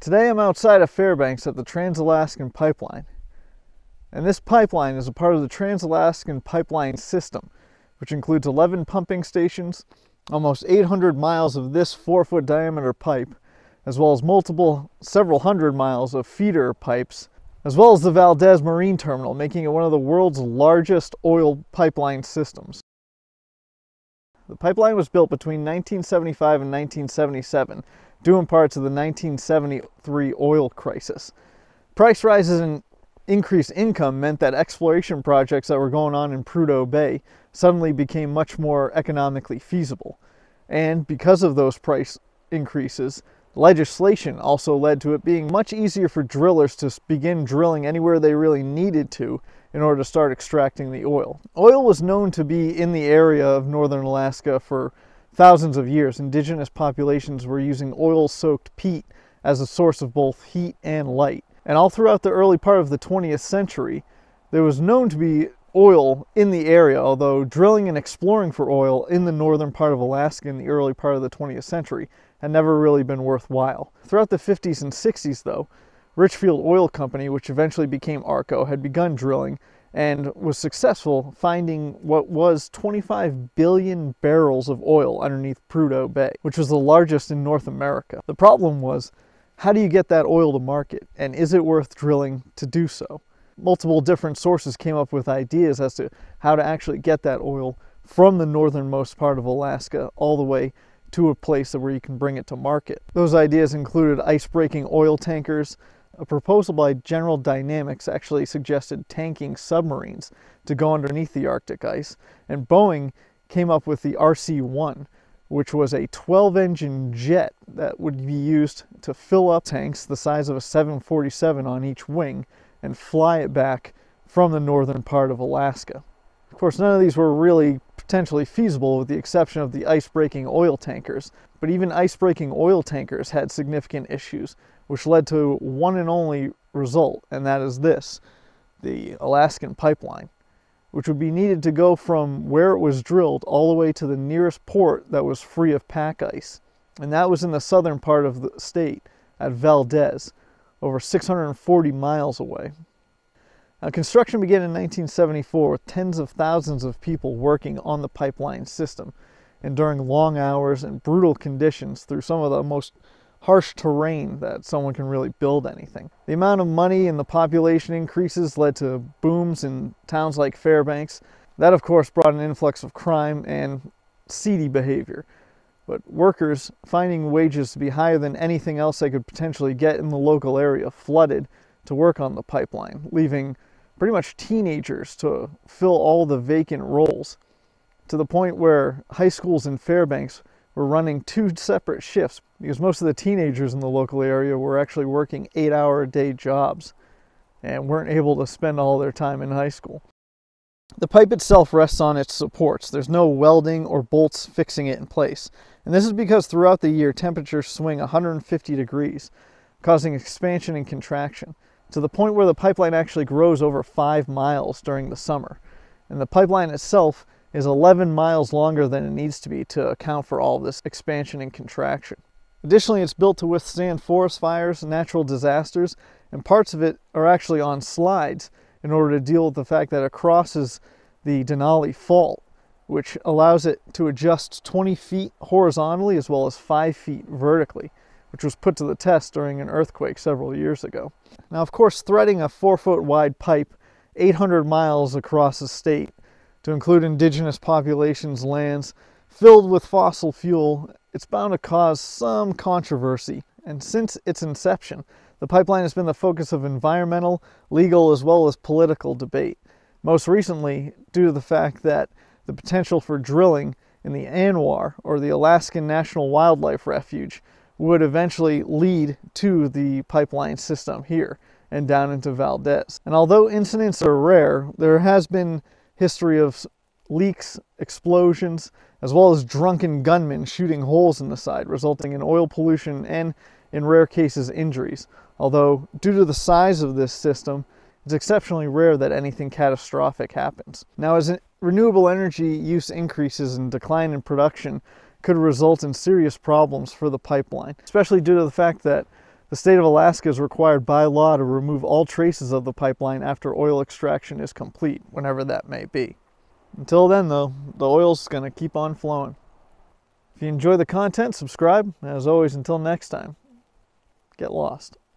Today I'm outside of Fairbanks at the Trans-Alaskan Pipeline. And this pipeline is a part of the Trans-Alaskan Pipeline System, which includes 11 pumping stations, almost 800 miles of this 4-foot diameter pipe, as well as multiple, several hundred miles of feeder pipes, as well as the Valdez Marine Terminal, making it one of the world's largest oil pipeline systems. The pipeline was built between 1975 and 1977, due in part to the 1973 oil crisis. Price rises and increased income meant that exploration projects that were going on in Prudhoe Bay suddenly became much more economically feasible. And because of those price increases, legislation also led to it being much easier for drillers to begin drilling anywhere they really needed to in order to start extracting the oil. Oil was known to be in the area of northern Alaska for thousands of years. Indigenous populations were using oil soaked peat as a source of both heat and light. And all throughout the early part of the 20th century, there was known to be oil in the area, although drilling and exploring for oil in the northern part of Alaska in the early part of the 20th century had never really been worthwhile. Throughout the 50s and 60s, though, Richfield Oil Company, which eventually became ARCO, had begun drilling and was successful finding what was 25 billion barrels of oil underneath Prudhoe Bay, which was the largest in North America. The problem was how do you get that oil to market? And is it worth drilling to do so? Multiple different sources came up with ideas as to how to actually get that oil from the northernmost part of Alaska all the way to a place where you can bring it to market. Those ideas included ice-breaking oil tankers. A proposal by General Dynamics actually suggested tanking submarines to go underneath the Arctic ice, and Boeing came up with the RC-1, which was a 12 engine jet that would be used to fill up tanks the size of a 747 on each wing and fly it back from the northern part of Alaska. Of course, none of these were really potentially feasible with the exception of the ice-breaking oil tankers, but even ice-breaking oil tankers had significant issues, which led to one and only result, and that is this, the Alaskan pipeline which would be needed to go from where it was drilled all the way to the nearest port that was free of pack ice. And that was in the southern part of the state at Valdez, over 640 miles away. Now, construction began in 1974 with tens of thousands of people working on the pipeline system, enduring long hours and brutal conditions through some of the most harsh terrain that someone can really build anything. The amount of money and the population increases led to booms in towns like Fairbanks. That, of course, brought an influx of crime and seedy behavior. But workers, finding wages to be higher than anything else they could potentially get in the local area, flooded to work on the pipeline, leaving pretty much teenagers to fill all the vacant roles, to the point where high schools in Fairbanks were running two separate shifts because most of the teenagers in the local area were actually working eight hour a day jobs and weren't able to spend all their time in high school. The pipe itself rests on its supports. There's no welding or bolts fixing it in place. And this is because throughout the year temperatures swing 150 degrees, causing expansion and contraction to the point where the pipeline actually grows over five miles during the summer. And the pipeline itself is 11 miles longer than it needs to be to account for all this expansion and contraction. Additionally, it's built to withstand forest fires, natural disasters, and parts of it are actually on slides in order to deal with the fact that it crosses the Denali Fault, which allows it to adjust 20 feet horizontally as well as 5 feet vertically, which was put to the test during an earthquake several years ago. Now, of course, threading a 4 foot wide pipe 800 miles across the state to include indigenous populations' lands filled with fossil fuel, it's bound to cause some controversy. And since its inception, the pipeline has been the focus of environmental, legal, as well as political debate. Most recently, due to the fact that the potential for drilling in the ANWR, or the Alaskan National Wildlife Refuge, would eventually lead to the pipeline system here and down into Valdez. And although incidents are rare, there has been history of leaks, explosions, as well as drunken gunmen shooting holes in the side, resulting in oil pollution and, in rare cases, injuries. Although, due to the size of this system, it's exceptionally rare that anything catastrophic happens. Now, as uh, renewable energy use increases and decline in production could result in serious problems for the pipeline, especially due to the fact that The state of Alaska is required by law to remove all traces of the pipeline after oil extraction is complete, whenever that may be. Until then, though, the oil's going to keep on flowing. If you enjoy the content, subscribe. As always, until next time, get lost.